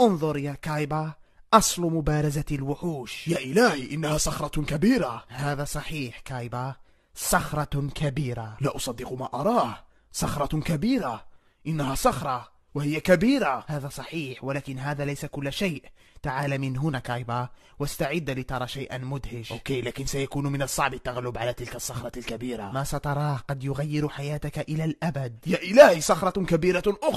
انظر يا كايبا أصل مبارزة الوحوش. يا إلهي إنها صخرة كبيرة. هذا صحيح كايبا صخرة كبيرة. لا أصدق ما أراه. صخرة كبيرة. إنها صخرة وهي كبيرة. هذا صحيح ولكن هذا ليس كل شيء. تعال من هنا كايبا واستعد لترى شيئا مدهش. okay لكن سيكون من الصعب التغلب على تلك الصخرة الكبيرة. ما ستراه قد يغير حياتك إلى الأبد. يا إلهي صخرة كبيرة أخرى.